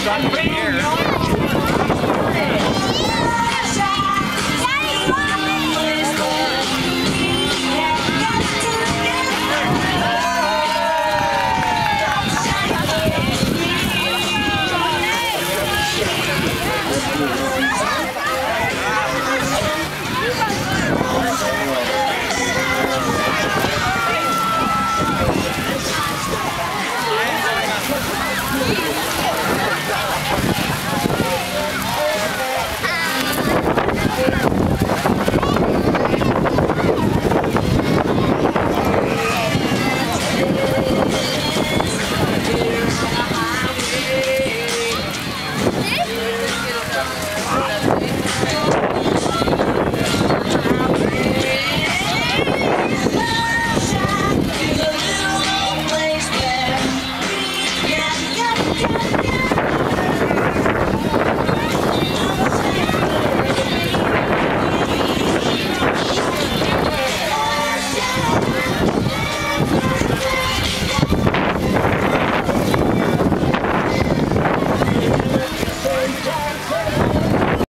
stuck in the air. Russia!